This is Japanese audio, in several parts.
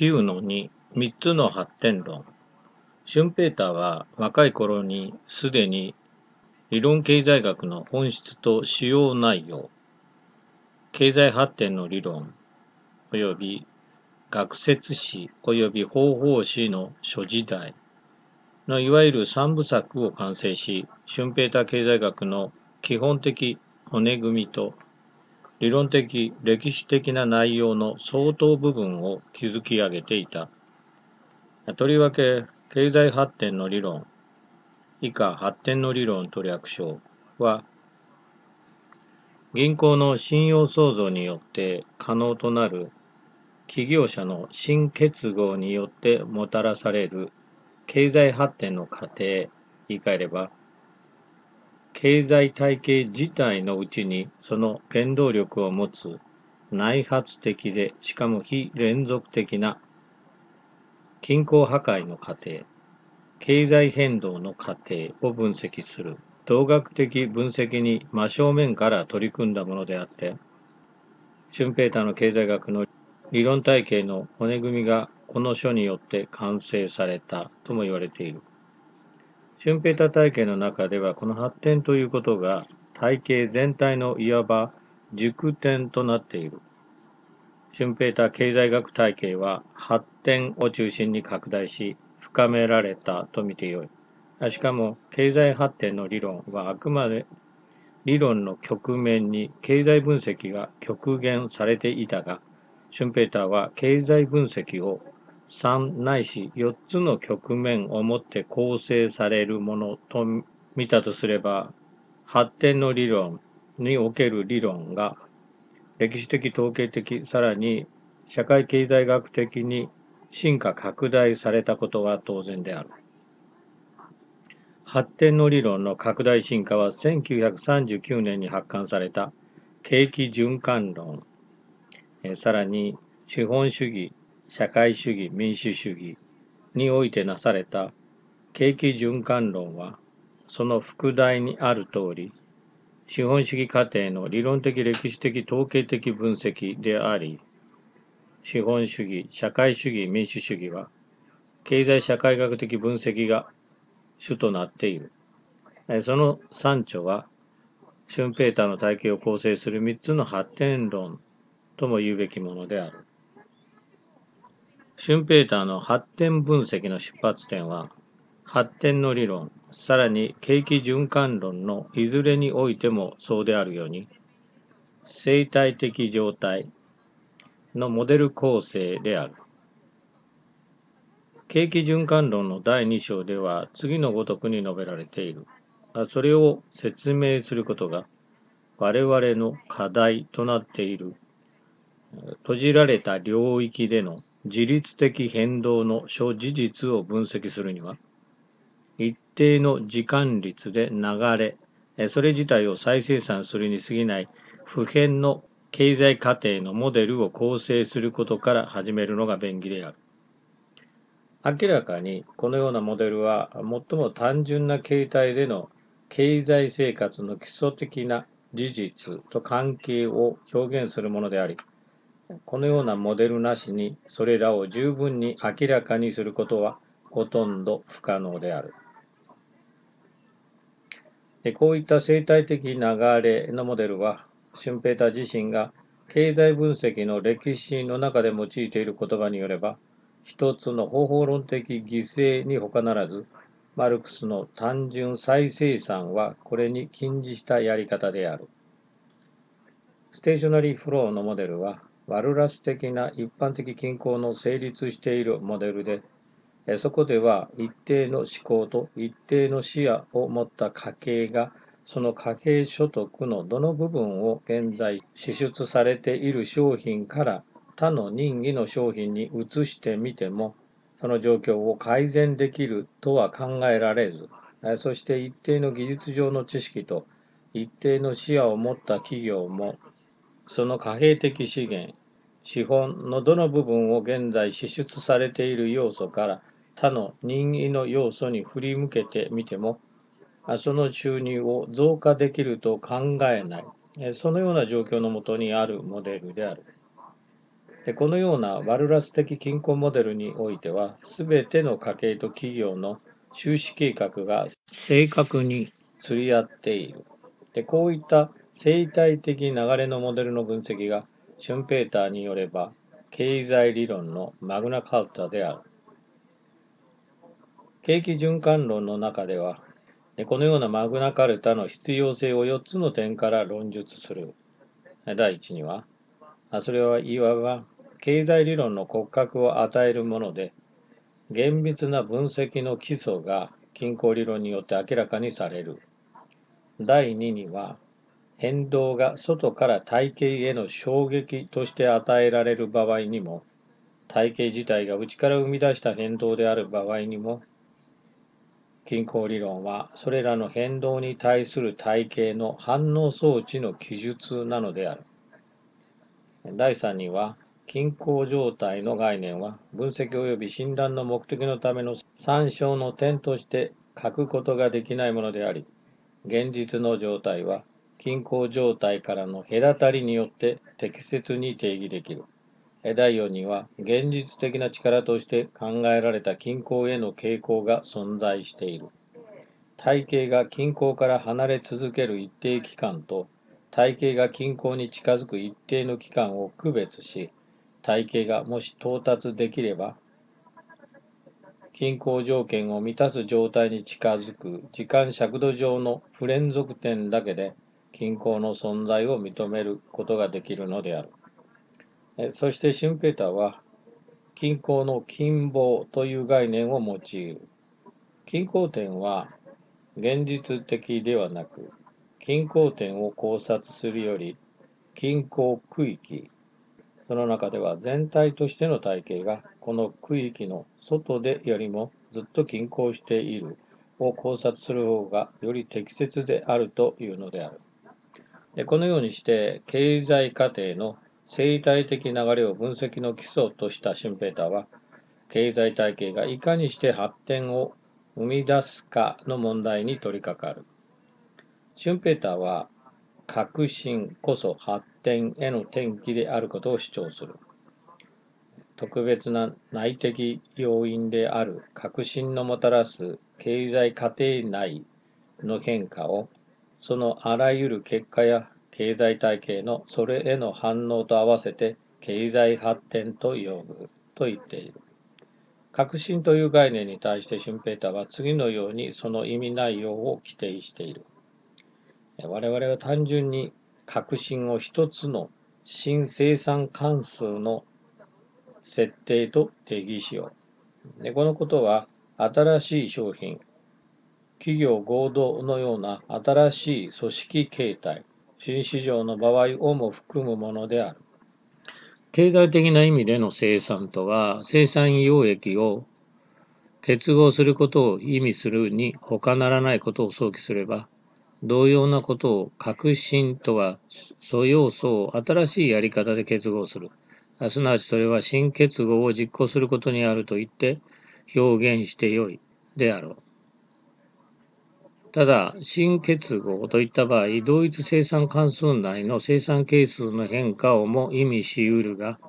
9の2、3つの発展論。シュンペーターは若い頃にすでに理論経済学の本質と主要内容、経済発展の理論、及び学説史及び方法史の諸時代のいわゆる三部作を完成し、シュンペーター経済学の基本的骨組みと理論的、歴史的な内容の相当部分を築き上げていた。とりわけ、経済発展の理論、以下発展の理論と略称は、銀行の信用創造によって可能となる企業者の新結合によってもたらされる経済発展の過程、言い換えれば、経済体系自体のうちにその原動力を持つ内発的でしかも非連続的な均衡破壊の過程、経済変動の過程を分析する動学的分析に真正面から取り組んだものであって、シュンペーターの経済学の理論体系の骨組みがこの書によって完成されたとも言われている。シュンペーター体系の中では、この発展ということが体系全体のいわば軸点となっている。シュンペーター経済学体系は発展を中心に拡大し、深められたと見てよい。しかも、経済発展の理論はあくまで理論の局面に経済分析が極限されていたが、シュンペーターは経済分析を3ないし4つの局面をもって構成されるものと見たとすれば、発展の理論における理論が歴史的統計的さらに社会経済学的に進化拡大されたことは当然である。発展の理論の拡大進化は1939年に発刊された景気循環論、さらに資本主義社会主義民主主義においてなされた景気循環論は、その副題にある通り、資本主義過程の理論的歴史的統計的分析であり、資本主義、社会主義、民主主義は、経済社会学的分析が主となっている。その三著は、シュンペーターの体系を構成する三つの発展論とも言うべきものである。シュンペーターの発展分析の出発点は、発展の理論、さらに景気循環論のいずれにおいてもそうであるように、生態的状態のモデル構成である。景気循環論の第2章では次のごとくに述べられている。それを説明することが我々の課題となっている閉じられた領域での自律的変動の諸事実を分析するには、一定の時間率で流れ、それ自体を再生産するに過ぎない普遍の経済過程のモデルを構成することから始めるのが便宜である。明らかにこのようなモデルは最も単純な形態での経済生活の基礎的な事実と関係を表現するものであり、このようなモデルなしにそれらを十分に明らかにすることはほとんど不可能である。でこういった生態的流れのモデルは、シュンペーター自身が経済分析の歴史の中で用いている言葉によれば、一つの方法論的擬制に他ならず、マルクスの単純再生産はこれに近似したやり方である。 stationary flow のモデルは、ワルラス的な一般的均衡の成立しているモデルで、そこでは一定の嗜好と一定の視野を持った家計がその家計所得のどの部分を現在支出されている商品から他の任意の商品に移してみてもその状況を改善できるとは考えられずそして一定の技術上の知識と一定の視野を持った企業もその貨幣的資源資本のどの部分を現在支出されている要素から他の任意の要素に振り向けてみても、その収入を増加できると考えない、そのような状況のもとにあるモデルである。でこのようなワルラス的均衡モデルにおいては、すべての家計と企業の収支計画が正確に釣り合っている。でこういった生態的流れのモデルの分析が、シュンペーターによれば、経済理論のマグナカルタである。景気循環論の中では、このようなマグナカルタの必要性を4つの点から論述する。第一には、それはいわば経済理論の骨格を与えるもので、厳密な分析の基礎が均衡理論によって明らかにされる。第2には、変動が外から体系への衝撃として与えられる場合にも、体系自体が内から生み出した変動である場合にも、均衡理論はそれらの変動に対する体系の反応装置の記述なのである。第3には、均衡状態の概念は分析及び診断の目的のための参照の点として書くことができないものであり、現実の状態は均衡状態からの隔たりによって適切に定義できる。第4には、現実的な力として考えられた均衡への傾向が存在している。体系が均衡から離れ続ける一定期間と、体系が均衡に近づく一定の期間を区別し、体系がもし到達できれば、均衡条件を満たす状態に近づく時間尺度上の不連続点だけで均衡の存在を認めることができるのである。そしてシュンペーターは、均衡の近傍という概念を用いる。均衡点は現実的ではなく、均衡点を考察するより、均衡区域、その中では全体としての体系がこの区域の外でよりもずっと均衡しているを考察する方がより適切であるというのである。でこのようにして経済過程の生態的流れを分析の基礎としたシュンペーターは、経済体系がいかにして発展を生み出すかの問題に取り掛かる。シュンペーターは、革新こそ発展への転機であることを主張する。特別な内的要因である革新のもたらす経済過程内の変化を、そのあらゆる結果や経済体系のそれへの反応と合わせて経済発展と呼ぶと言っている。革新という概念に対してシュンペーターは次のようにその意味内容を規定している。我々は単純に革新を一つの新生産関数の設定と定義しよう。でこのことは新しい商品、企業合同のような新しい組織形態、新市場の場合をも含むものである。経済的な意味での生産とは、生産溶液を結合することを意味するに他ならないことを想起すれば、同様なことを革新とは、素要素を新しいやり方で結合する。すなわちそれは新結合を実行することにあると言って表現してよいであろう。ただ、新結合といった場合、同一生産関数内の生産係数の変化をも意味し得るが、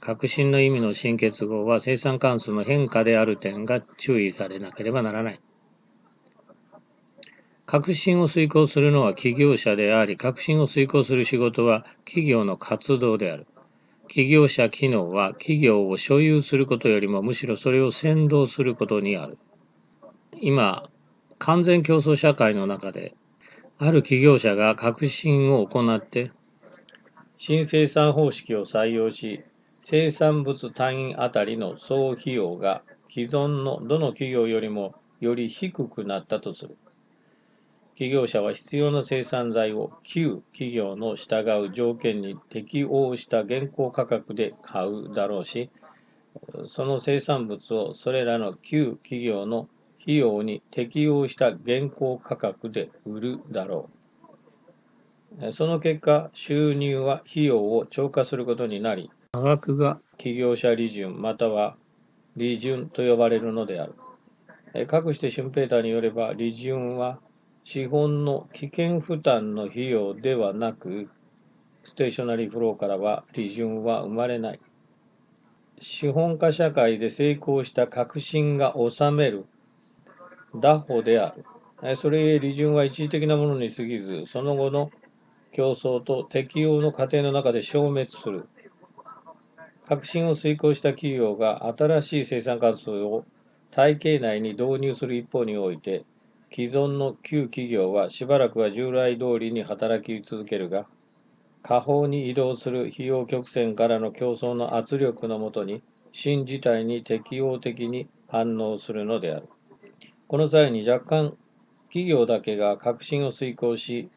革新の意味の新結合は生産関数の変化である点が注意されなければならない。革新を遂行するのは企業者であり、革新を遂行する仕事は企業の活動である。企業者機能は企業を所有することよりもむしろそれを先導することにある。今、完全競争社会の中で、ある企業者が革新を行って、新生産方式を採用し、生産物単位あたりの総費用が既存のどの企業よりもより低くなったとする。企業者は必要な生産材を旧企業の従う条件に適応した現行価格で買うだろうし、その生産物をそれらの旧企業の費用に適用した現行価格で売るだろう。その結果、収入は費用を超過することになり、差額が企業者利潤または利潤と呼ばれるのである。かくしてシュンペーターによれば、利潤は資本の危険負担の費用ではなく、 stationary flow からは利潤は生まれない。資本家社会で成功した革新が治める打法である。それゆえ利潤は一時的なものに過ぎず、その後の競争と適用の過程の中で消滅する。革新を遂行した企業が新しい生産活動を体系内に導入する一方において、既存の旧企業はしばらくは従来通りに働き続けるが、下方に移動する費用曲線からの競争の圧力のもとに、新事態に適応的に反応するのである。この際に若干企業だけが革新を遂行し、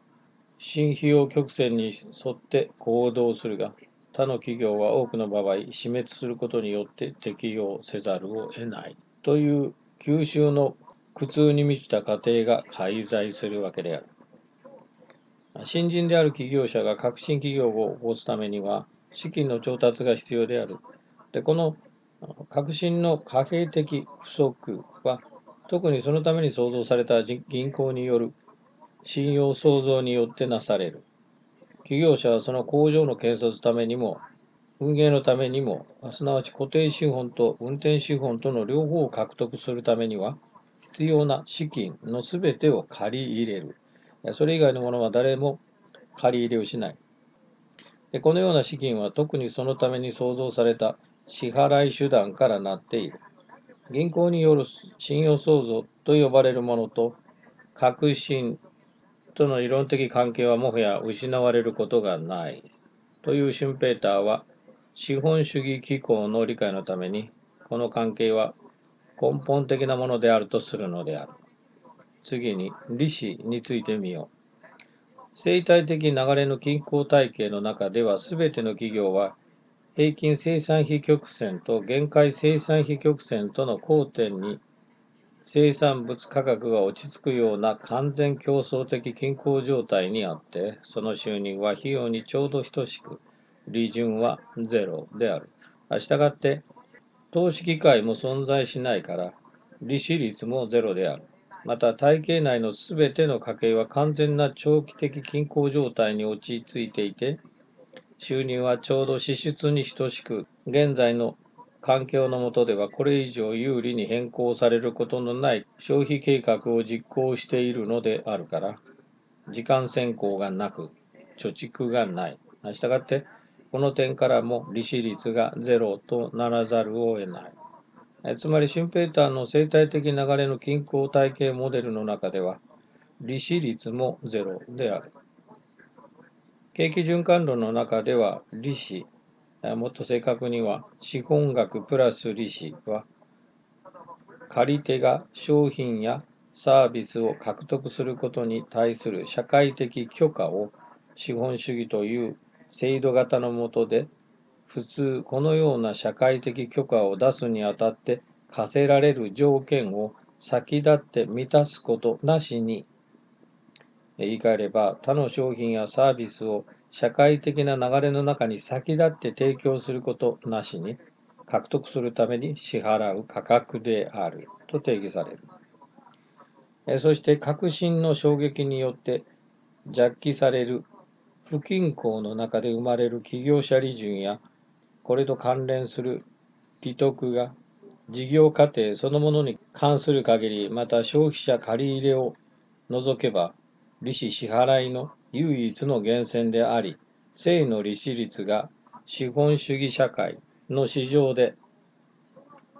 新費用曲線に沿って行動するが、他の企業は多くの場合、死滅することによって適用せざるを得ない。という吸収の苦痛に満ちた過程が介在するわけである。新人である企業者が革新企業を起こすためには、資金の調達が必要である。で、この革新の貨幣的不足は、特にそのために創造された銀行による信用創造によってなされる。企業者はその工場の建設ためにも、運営のためにも、すなわち固定資本と運転資本との両方を獲得するためには、必要な資金のすべてを借り入れる。それ以外のものは誰も借り入れをしない。でこのような資金は特にそのために創造された支払い手段からなっている。銀行による信用創造と呼ばれるものと、革新との理論的関係はもはや失われることがない。というシュンペーターは、資本主義機構の理解のために、この関係は根本的なものであるとするのである。次に、利子についてみよう。生態的流れの均衡体系の中では、すべての企業は、平均生産費曲線と限界生産費曲線との交点に生産物価格が落ち着くような完全競争的均衡状態にあって、その収入は費用にちょうど等しく、利潤はゼロである。したがって、投資機会も存在しないから、利子率もゼロである。また、体系内のすべての家計は完全な長期的均衡状態に陥着いていて、収入はちょうど支出に等しく、現在の環境の下ではこれ以上有利に変更されることのない消費計画を実行しているのであるから、時間先行がなく、貯蓄がない。したがって、この点からも利子率がゼロとならざるを得ない。つまり、シュンペーターの生態的流れの均衡体系モデルの中では、利子率もゼロである。景気循環論の中では、利子、もっと正確には、資本額プラス利子は、借り手が商品やサービスを獲得することに対する社会的許可を資本主義という制度型の下で、普通このような社会的許可を出すにあたって課せられる条件を先立って満たすことなしに、言い換えれば他の商品やサービスを社会的な流れの中に先立って提供することなしに獲得するために支払う価格であると定義される。そして革新の衝撃によって弱気される不均衡の中で生まれる企業者利潤や、これと関連する利得が事業過程そのものに関する限り、また消費者借り入れを除けば、利子支払いの唯一の源泉であり、正の利子率が資本主義社会の市場で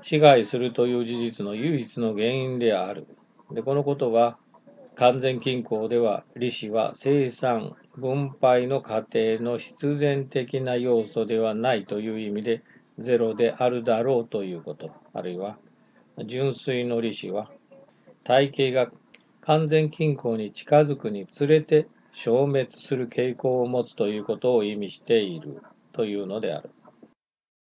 支配するという事実の唯一の原因である。で、このことは、完全均衡では利子は生産、分配の過程の必然的な要素ではないという意味でゼロであるだろうということ、あるいは純粋の利子は体系が完全均衡に近づくにつれて消滅する傾向を持つということを意味しているというのである。